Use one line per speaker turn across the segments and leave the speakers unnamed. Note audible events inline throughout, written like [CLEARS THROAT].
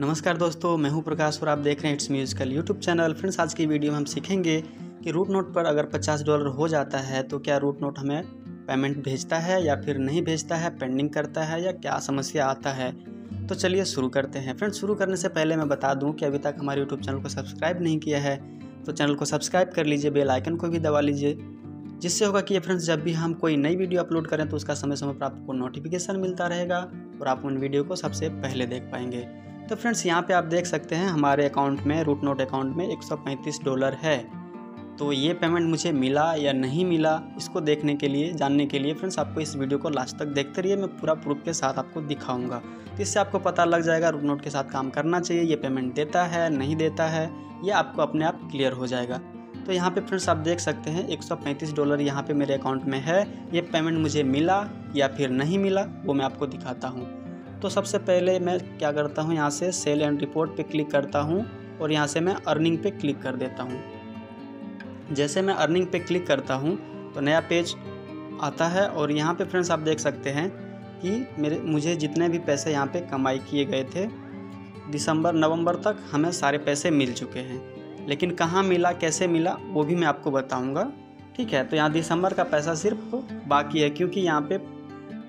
नमस्कार दोस्तों, मैं हूँ प्रकाश और आप देख रहे हैं it's musical YouTube channel friends, आज की वीडियो में हम सीखेंगे कि रूट नोट पर अगर 50 डॉलर हो जाता है तो क्या रूट नोट हमें पेमेंट भेजता है या फिर नहीं भेजता है पेंडिंग करता है या क्या समस्या आता है? तो चलिए शुरू करते हैं। फ्रेंड्स, शुरू करने से पहले मैं बता दूँ कि अभी तक हमारे यूट्यूब चैनल को सब्सक्राइब नहीं किया है तो चैनल को सब्सक्राइब कर लीजिए बेल आइकन को भी दबा लीजिए, जिससे होगा कि ये फ्रेंड्स, जब भी हम कोई नई वीडियो अपलोड करें तो उसका समय समय पर आपको नोटिफिकेशन मिलता रहेगा और आप उन वीडियो को सबसे पहले देख पाएँगे। तो फ्रेंड्स, यहाँ पे आप देख सकते हैं हमारे अकाउंट में रूट नोट अकाउंट में 135 डॉलर है। तो ये पेमेंट मुझे मिला या नहीं मिला, इसको देखने के लिए, जानने के लिए फ्रेंड्स, आपको इस वीडियो को लास्ट तक देखते रहिए, मैं पूरा प्रूफ के साथ आपको दिखाऊँगा। तो इससे आपको पता लग जाएगा रूट नोट के साथ काम करना चाहिए, ये पेमेंट देता है, नहीं देता है, ये आपको अपने आप क्लियर हो जाएगा। तो यहाँ पे फ्रेंड्स, आप देख सकते हैं 135 डॉलर यहाँ पे मेरे अकाउंट में है, ये पेमेंट मुझे मिला या फिर नहीं मिला, वो मैं आपको दिखाता हूँ। तो सबसे पहले मैं क्या करता हूँ, यहाँ से सेल एंड रिपोर्ट पे क्लिक करता हूँ और यहाँ से मैं अर्निंग पे क्लिक कर देता हूँ। जैसे मैं अर्निंग पे क्लिक करता हूँ तो नया पेज आता है और यहाँ पे फ्रेंड्स आप देख सकते हैं कि मेरे, मुझे जितने भी पैसे यहाँ पे कमाई किए गए थे, दिसंबर, नवंबर तक हमें सारे पैसे मिल चुके हैं। लेकिन कहाँ मिला, कैसे मिला, वो भी मैं आपको बताऊँगा। ठीक है तो यहाँ दिसंबर का पैसा सिर्फ़ बाकी है क्योंकि यहाँ पे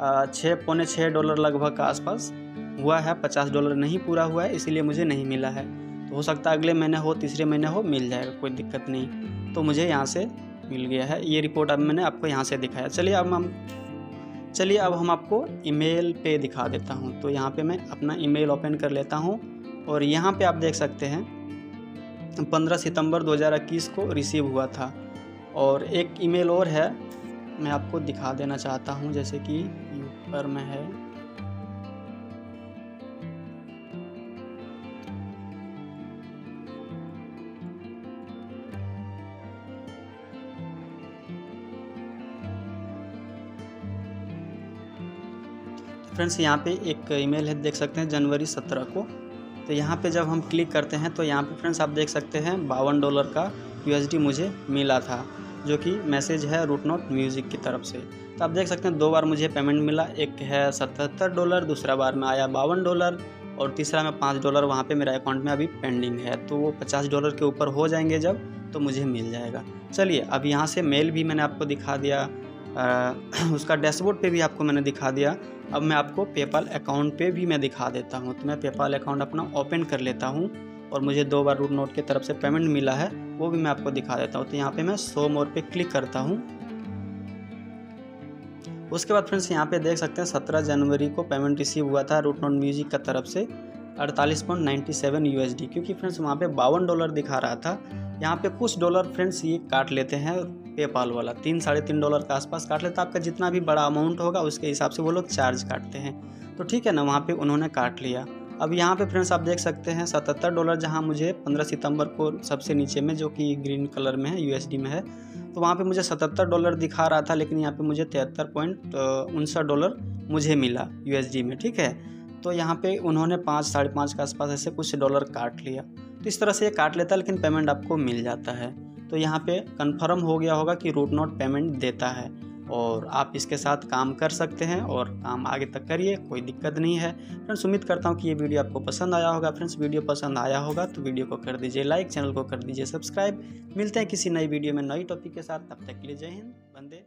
छः पौने छः डॉलर लगभग का आसपास हुआ है, पचास डॉलर नहीं पूरा हुआ है, इसीलिए मुझे नहीं मिला है। तो हो सकता है अगले महीने हो, तीसरे महीने हो, मिल जाएगा कोई दिक्कत नहीं। तो मुझे यहाँ से मिल गया है। ये रिपोर्ट अब मैंने आपको यहाँ से दिखाया। चलिए अब हम, चलिए अब हम आपको ईमेल पे दिखा देता हूँ। तो यहाँ पे मैं अपना ईमेल ओपन कर लेता हूँ और यहाँ पे आप देख सकते हैं, पंद्रह सितंबर 2021 को रिसीव हुआ था। और एक ईमेल और है, मैं आपको दिखा देना चाहता हूँ, जैसे कि ऊपर में है। फ्रेंड्स, यहाँ पे एक ईमेल है, देख सकते हैं, जनवरी सत्रह को। तो यहाँ पे जब हम क्लिक करते हैं तो यहाँ पे फ्रेंड्स, आप देख सकते हैं, बावन डॉलर का यू मुझे मिला था। जो कि मैसेज है रूट नोट म्यूज़िक की तरफ़ से। तो आप देख सकते हैं दो बार मुझे पेमेंट मिला एक है सतहत्तर डॉलर दूसरा बार में आया बावन डॉलर और तीसरा में पाँच डॉलर वहाँ पे मेरा अकाउंट में अभी पेंडिंग है। तो वो पचास डॉलर के ऊपर हो जाएँगे जब तो मुझे मिल जाएगा। चलिए अब यहाँ से मेल भी मैंने आपको दिखा दिया आ, [CLEARS THROAT] उसका डैशबोर्ड पे भी आपको मैंने दिखा दिया। अब मैं आपको पेपाल अकाउंट पे भी मैं दिखा देता हूँ। तो मैं पेपाल अकाउंट अपना ओपन कर लेता हूँ। और मुझे दो बार रूट नोट की तरफ़ से पेमेंट मिला है, वो भी मैं आपको दिखा देता हूँ। तो यहाँ पे मैं सो मोर पे क्लिक करता हूँ। उसके बाद फ्रेंड्स यहाँ पे देख सकते हैं सत्रह जनवरी को पेमेंट रिसीव हुआ था रूट नोट म्यूज़िक का तरफ़ से अड़तालीस पॉइंट नाइन्टी सेवन यू क्योंकि फ्रेंड्स वहाँ पे बावन डॉलर दिखा रहा था। यहाँ पे कुछ डॉलर फ्रेंड्स ये काट लेते हैं पेपाल वाला, तीन, साढ़े तीन डॉलर के आसपास काट लेता आपका जितना भी बड़ा अमाउंट होगा, उसके हिसाब से वो लोग चार्ज काटते हैं। तो ठीक है ना, वहाँ पे उन्होंने काट लिया। अब यहाँ पे फ्रेंड्स आप देख सकते हैं सतहत्तर डॉलर जहाँ मुझे पंद्रह सितंबर को सबसे नीचे में, जो कि ग्रीन कलर में है यूएसडी में है। तो वहाँ पे मुझे सतहत्तर डॉलर दिखा रहा था, लेकिन यहाँ पे मुझे तिहत्तर पॉइंट उनसठ डॉलर मुझे मिला यूएसडी में, ठीक है? तो यहाँ पे उन्होंने पाँच, साढ़े पाँच के आसपास ऐसे कुछ डॉलर काट लिया। तो इस तरह से ये काट लेता लेकिन पेमेंट आपको मिल जाता है। तो यहाँ पे कंफर्म हो गया होगा कि रूट नोट पेमेंट देता है। और आप इसके साथ काम कर सकते हैं और काम आगे तक करिए, कोई दिक्कत नहीं है। फ्रेंड्स, उम्मीद करता हूँ कि ये वीडियो आपको पसंद आया होगा। फ्रेंड्स, वीडियो पसंद आया होगा तो वीडियो को कर दीजिए लाइक, चैनल को कर दीजिए सब्सक्राइब। मिलते हैं किसी नई वीडियो में नई टॉपिक के साथ। तब तक के लिए जय हिंद, वंदे